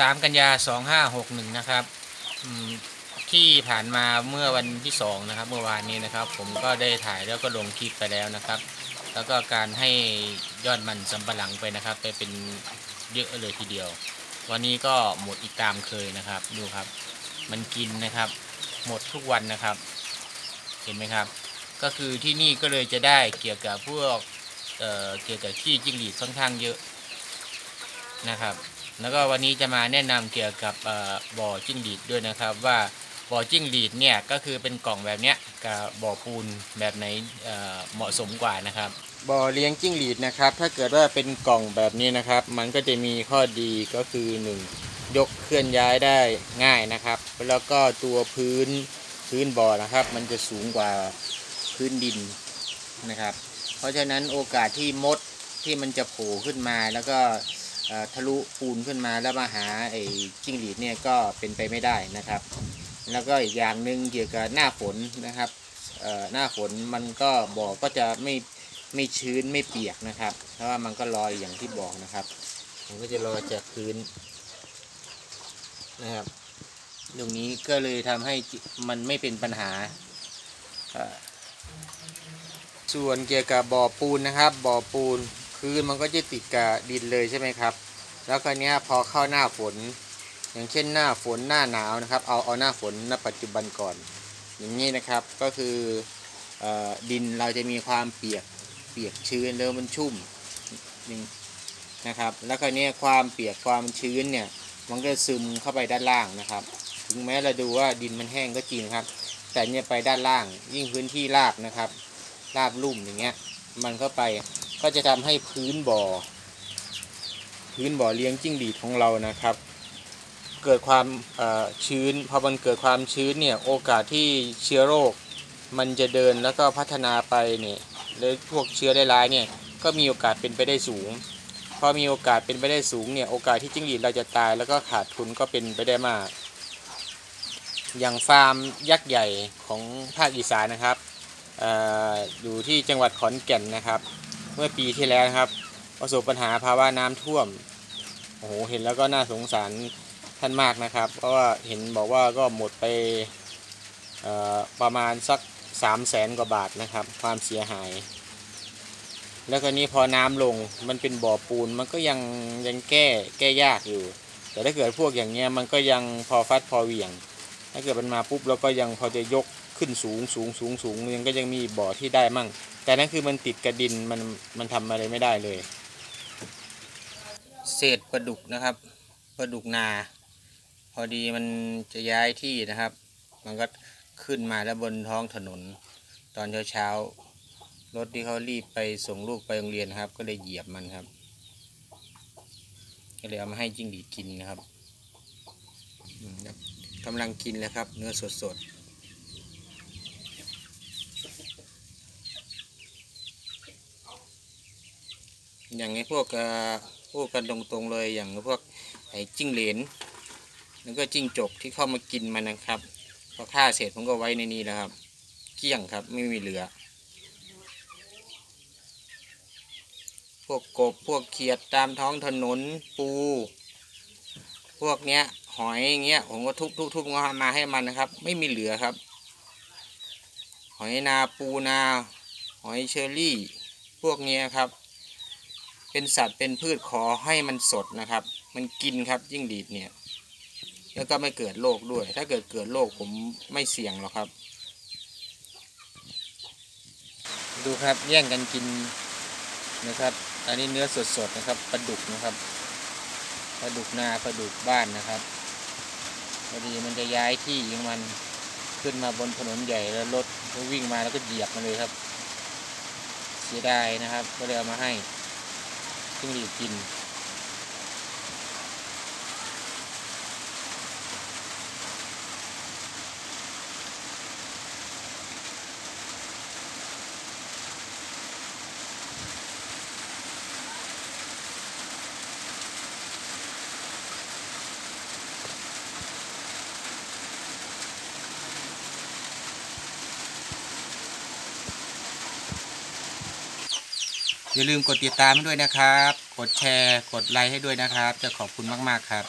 3กันยา2561นะครับที่ผ่านมาเมื่อวันที่2นะครับ เมื่อวานนี้นะครับ ผมก็ได้ถ่ายแล้วก็ลงคลิปไปแล้วนะครับ แล้วก็การให้ยอดมันสำปะหลังไปนะครับ ไปเป็นเยอะเลยทีเดียว วันนี้ก็หมดอีกตามเคยนะครับ ดูครับ มันกินนะครับ หมดทุกวันนะครับ เห็นไหมครับ ก็คือที่นี่ก็เลยจะได้เกี่ยวกับพวกเเกี่ยวกับขี้จิ้งหรีดค่อนข้างเยอะนะครับ แล้วก็วันนี้จะมาแนะนำเกี่ยวกับอบ่อจิ้งหรีดด้วยนะครับ ว่าบ่อจิ้งหรีดเนี่ยก็คือเป็นกล่องแบบเนี้ยกับบ่อปูนแบบไหนเเหมาะสมกว่านะครับบ่อเลี้ยงจิ้งหรีดนะครับ ถ้าเกิดว่าเป็นกล่องแบบนี้นะครับ มันก็จะมีข้อดีก็คือหนึ่งยกเคลื่อนย้ายได้ง่ายนะครับ แล้วก็ตัวพื้นพื้นบ่อนะครับ มันจะสูงกว่าพื้นดินนะครับ เพราะฉะนั้นโอกาสที่มดที่มันจะโผล่ขึ้นมาแล้วก็ ทะลุปูนขึ้นมาแล้วมาหาไอ้จิ้งหรีดเนี่ยก็เป็นไปไม่ได้นะครับ แล้วก็อีกอย่างหนึ่งเกี่ยวกับหน้าฝนนะครับหน้าฝนมันก็บ่อก็จะไม่ไม่ชื้นไม่เปียกนะครับ เพราะว่ามันก็ลอยอย่างที่บอกนะครับ มันก็จะลอยจากพื้นนะครับตรงนี้ก็เลยทำให้มันไม่เป็นปัญหา ส่วนเกี่ยวกับบ่อปูนนะครับ บ่อปูน พื้นมันก็จะติดกับดินเลยใช่ไหมครับ แล้วคราวนี้พอเข้าหน้าฝน อย่างเช่นหน้าฝนหน้าหนาวนะครับ เอาเอาหน้าฝนณปัจจุบันก่อน อย่างนี้นะครับก็คืออดินเราจะมีความเปียกเปียกชื้นแล้วมันชุ่มนี่นะครับ แล้วคราวนี้ความเปียกความชื้นเนี่ยมันก็ซึมเข้าไปด้านล่างนะครับ ถึงแม้เราดูว่าดินมันแห้งก็จริงครับ แต่เนี่ยไปด้านล่างยิ่งพื้นที่ราบนะครับราบลุ่มอย่างเงี้ยมันเข้าไป ก็จะทำให้พื้นบ่อ พื้นบ่อเลี้ยงจิ้งหรีดของเรานะครับ เกิดความชื้นพอมันเกิดความชื้นเนี่ยโอกาสที่เชื้อโรค มันจะเดินแล้วก็พัฒนาไปเนี่ยแล้วพวกเชื้อได้ร้ายเนี่ยก็มีโอกาสเป็นไปได้สูงพอมีโอกาสเป็นไปได้สูงเนี่ยโอกาสที่จิ้งหรีดเราจะตายแล้วก็ขาดทุนก็เป็นไปได้มาก อย่างฟาร์มยักษ์ใหญ่ของภาคอีสานนะครับออยู่ที่จังหวัดขอนแก่นนะครับ เมื่อปีที่แล้วนะครับ ประสบปัญหาภาวะน้ำท่วมโอ้โหเห็นแล้วก็น่าสงสารท่านมากนะครับ เพราะว่าเห็นบอกว่าก็หมดไปประมาณสัก3 0 0แสนกว่าบาทนะครับ ความเสียหาย แล้วก็นี้พอน้ำลงมันเป็นบ่อปูนมันก็ยังยังแก้แก้ยากอยู่ แต่ถ้าเกิดพวกอย่างเงี้ยมันก็ยังพอฟัดพอเหวี่ยง ถ้าเกิดมันมาปุ๊บเราก็ยังพอจะยก ขึ้นสูงสูงสูงสูงยังก็ยังมีบ่อที่ได้มั่ง แต่นั่นคือมันติดกระดินมันมันทำอะไรไม่ได้เลย เศษปลาดุกนะครับปลาดุกนา พอดีมันจะย้ายที่นะครับ มันก็ขึ้นมาแล้วบนท้องถนน ตอนเช้าเช้ารถที่เขารีบไปส่งลูกไปโรงเรียนครับ ก็เลยเหยียบมันครับ ก็เลยเอามาให้จิ้งหรีดกินนะครับอืมครับกำลังกินแล้วครับ เนื้อสดๆ อย่างไอ้พวกพูดกันตรงๆเลยอย่างพวกไอ้จิ้งเหลนแล้วก็จิ้งจกที่เข้ามากินมันนะครับพอฆ่าเสร็จผมก็ไว้ในนี้แล้วครับ เกลี้ยงครับไม่มีเหลือ พวกกบพวกเขียดตามท้องถนนปู พวกเนี้ยหอยเงี้ยผมก็ทุบทุบทุบมาให้มันนะครับ ไม่มีเหลือครับ หอยนาปูนา หอยเชอรี่ พวกเนี้ยครับ เป็นสัตว์เป็นพืชขอให้มันสดนะครับ มันกินครับยิ่งดีดเนี่ย แล้วก็ไม่เกิดโรคด้วย ถ้าเกิดเกิดโรคผมไม่เสี่ยงหรอกครับ ดูครับแย่งกันกินนะครับ อันนี้เนื้อสดๆนะครับปลาดุกนะครับปลาดุกนาปลาดุกบ้านนะครับพอดีมันจะย้ายที่ของมันขึ้นมาบนถนนใหญ่แล้วรถก็วิ่งมาแล้วก็เหยียบมันเลยครับ เสียดายนะครับ ก็เลยเอามาให้ เพิ่งมีกิน อย่าลืมกดติดตามให้ด้วยนะครับ กดแชร์ กดไลค์ให้ด้วยนะครับ จะขอบคุณมาก ๆ ครับ